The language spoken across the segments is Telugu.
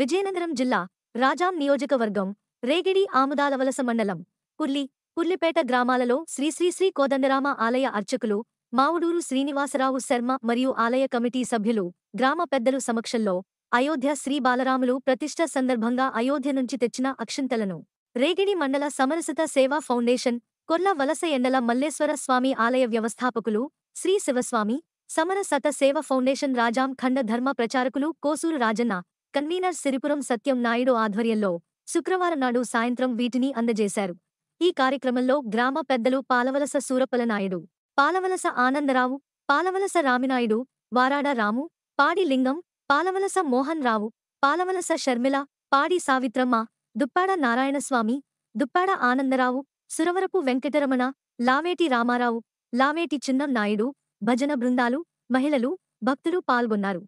విజయనగరం జిల్లా రాజాం నియోజకవర్గం రేగిడి ఆముదాలవలస మండలం కుర్లి కుర్లిపేట గ్రామాలలో శ్రీశ్రీశ్రీ కోదండరామ ఆలయ అర్చకులు మావుడూరు శ్రీనివాసరావు శర్మ మరియు ఆలయ కమిటీ సభ్యులు గ్రామ పెద్దలు సమక్షంలో అయోధ్య శ్రీ బాలరాములు ప్రతిష్ట సందర్భంగా అయోధ్య నుంచి తెచ్చిన అక్షింతలను రేగిడి మండల సమరసత సేవా ఫౌండేషన్ కొర్ల వలస ఎండల మల్లేశ్వర స్వామి ఆలయ వ్యవస్థాపకులు శ్రీ శివస్వామి సమరసత సేవ ఫౌండేషన్ రాజాం ఖండ ధర్మ ప్రచారకులు కోసూరు రాజన్న కన్వీనర్ సిరిపురం సత్యం నాయుడు ఆధ్వర్యంలో శుక్రవారం నాడు సాయంత్రం వీటిని అందజేశారు. ఈ కార్యక్రమంలో గ్రామ పెద్దలు పాలవలస సూరపల నాయుడు పాలవలస ఆనందరావు పాలవలస రామినాయుడు వారాడ రాము పాడి లింగం పాలవలస మోహన్ రావు పాలవలస షర్మిల పాడి సావిత్రమ్మ దుప్పాడ నారాయణస్వామి దుప్పాడ ఆనందరావు సురవరపు వెంకటరమణ లావేటి రామారావు లావేటి చిన్నం నాయుడు భజన బృందాలు మహిళలు భక్తులు పాల్గొన్నారు.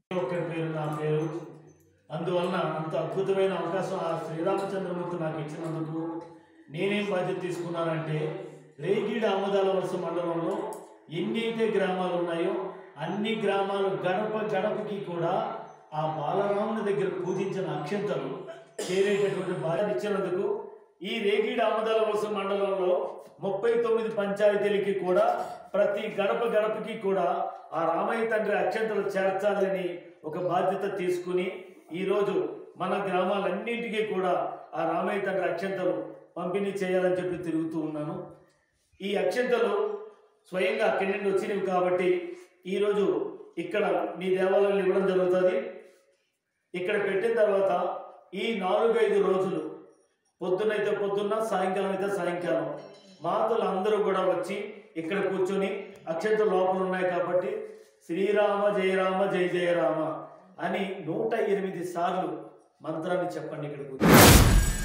అందువలన అంత అద్భుతమైన అవకాశం ఆ శ్రీరామచంద్రమూర్తి నాకు ఇచ్చినందుకు నేనేం బాధ్యత తీసుకున్నానంటే రేగిడి ఆమదాల వలస మండలంలో ఎన్నైతే గ్రామాలు ఉన్నాయో అన్ని గ్రామాలు గడప గడపకి కూడా ఆ బాలరాముని దగ్గర పూజించిన అక్షంతలు చేరేటటువంటి బాధ్యత ఇచ్చినందుకు ఈ రేగిడి ఆమదాల వలస మండలంలో ముప్పై తొమ్మిది పంచాయతీలకి కూడా ప్రతి గడప గడపకి కూడా ఆ రామయ్య తండ్రి అక్షంతలు చేర్చాలని ఒక బాధ్యత తీసుకుని ఈరోజు మన గ్రామాలన్నింటికీ కూడా ఆ రామయ్య తండ్రి అక్షంతలు పంపిణీ చేయాలని చెప్పి తిరుగుతూ ఉన్నాను. ఈ అక్షంతలు స్వయంగా అక్కడి నుండి వచ్చినవి కాబట్టి ఈరోజు ఇక్కడ మీ దేవాలయంలో ఇవ్వడం జరుగుతుంది. ఇక్కడ పెట్టిన తర్వాత ఈ నాలుగైదు రోజులు పొద్దునైతే పొద్దున్న సాయంకాలం అయితే సాయంకాలం మాతలు అందరూ కూడా వచ్చి ఇక్కడ కూర్చొని అక్షంత లోపలు ఉన్నాయి కాబట్టి శ్రీరామ జయరామ జయ జయ రామ అని నూట ఎనిమిది సార్లు మంత్రాన్ని చెప్పండి ఇక్కడ కూర్చొని